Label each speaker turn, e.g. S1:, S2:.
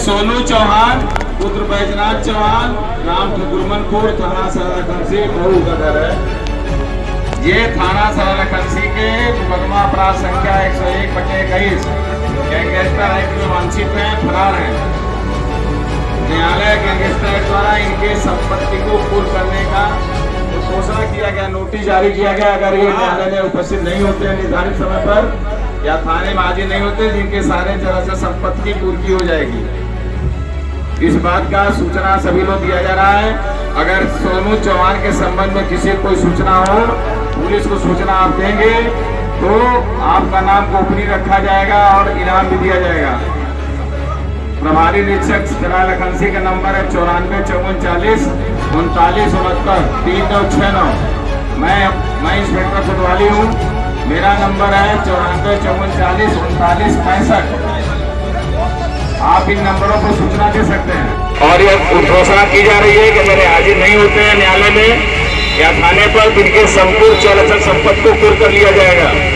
S1: सोनू चौहान पुत्र बैजनाथ चौहान ग्राम ठकुरमनपुर थाना सदर खंसी मऊ का घर है। ये थाना सदर खंसी के मुकदमा अपराध संख्या एक सौ एक बटे इक्कीस। गैंगस्टर एक्ट में वांछित है, फरार है। न्यायालय गैंगस्टर एक्ट द्वारा इनके संपत्ति को पूर्ण करने का घोषणा किया गया, नोटिस जारी किया गया, अगर ये न्यायालय में उपस्थित नहीं होते निर्धारित समय पर, या थाने में हाजिर नहीं होते, जिनके सारे तरह से संपत्ति पूर्ति हो जाएगी। इस बात का सूचना सभी लोग दिया जा रहा है। अगर सोनू चौहान के संबंध में किसी कोई सूचना हो, पुलिस को सूचना आप देंगे तो आपका नाम गोपनीय रखा जाएगा और इनाम भी दिया जाएगा। प्रभारी निरीक्षक जिला लखनसी का नंबर है चौरानवे, चौवन, चालीस, उनतालीस, उनहत्तर, तीन नौ छः नौ। मैं मैं इंस्पेक्टर कोतवाली हूँ। मेरा नंबर है चौरानवे, चौवन, चालीस, उनतालीस, पैंसठ। आप इन नंबरों पर सूचना दे सकते हैं। और यह घोषणा की जा रही है कि मेरे हाजिर नहीं होते हैं न्यायालय में। या थाने पर इनके संपूर्ण अचल संपत्ति को कुर कर लिया जाएगा।